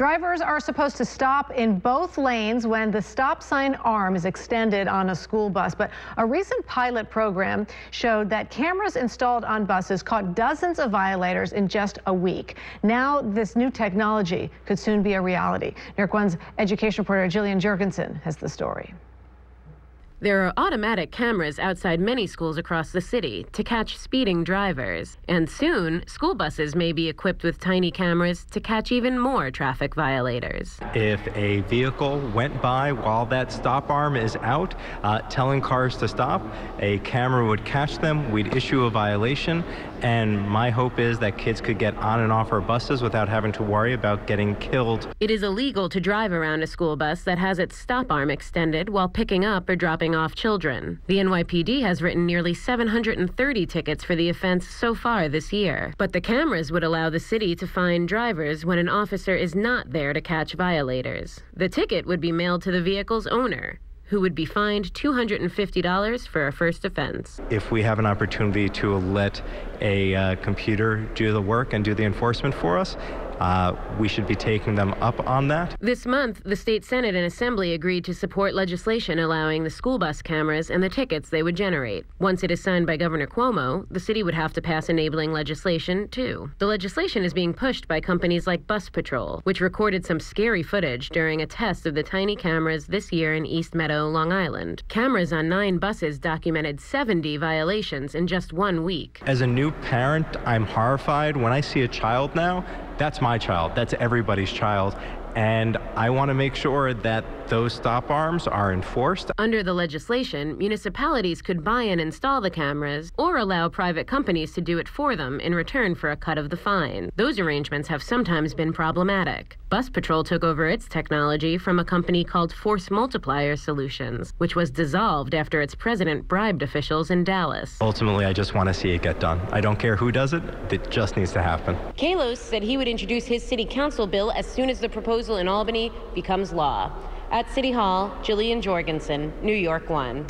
Drivers are supposed to stop in both lanes when the stop sign arm is extended on a school bus. But a recent pilot program showed that cameras installed on buses caught dozens of violators in just a week. Now, this new technology could soon be a reality. York One's education reporter Jillian Jorgensen has the story. There are automatic cameras outside many schools across the city to catch speeding drivers. And soon, school buses may be equipped with tiny cameras to catch even more traffic violators. If a vehicle went by while that stop arm is out, uh, telling cars to stop, a camera would catch them, we'd issue a violation, and my hope is that kids could get on and off our buses without having to worry about getting killed. It is illegal to drive around a school bus that has its stop arm extended while picking up or dropping off children. The NYPD has written nearly 730 tickets for the offense so far this year. But the cameras would allow the city to fine drivers when an officer is not there to catch violators. The ticket would be mailed to the vehicle's owner who would be fined $250 for a first offense. If we have an opportunity to let a uh, computer do the work and do the enforcement for us, uh, we should be taking them up on that. This month, the state Senate and Assembly agreed to support legislation allowing the school bus cameras and the tickets they would generate. Once it is signed by Governor Cuomo, the city would have to pass enabling legislation, too. The legislation is being pushed by companies like Bus Patrol, which recorded some scary footage during a test of the tiny cameras this year in East Meadow, Long Island. Cameras on nine buses documented 70 violations in just one week. As a new parent, I'm horrified when I see a child now that's my child. That's everybody's child. And I want to make sure that those stop arms are enforced. Under the legislation, municipalities could buy and install the cameras or allow private companies to do it for them in return for a cut of the fine. Those arrangements have sometimes been problematic. Bus Patrol took over its technology from a company called Force Multiplier Solutions, which was dissolved after its president bribed officials in Dallas. Ultimately, I just want to see it get done. I don't care who does it, it just needs to happen. Kallos said he would introduce his city council bill as soon as the proposal in Albany becomes law. At City Hall, Jillian Jorgensen, New York 1.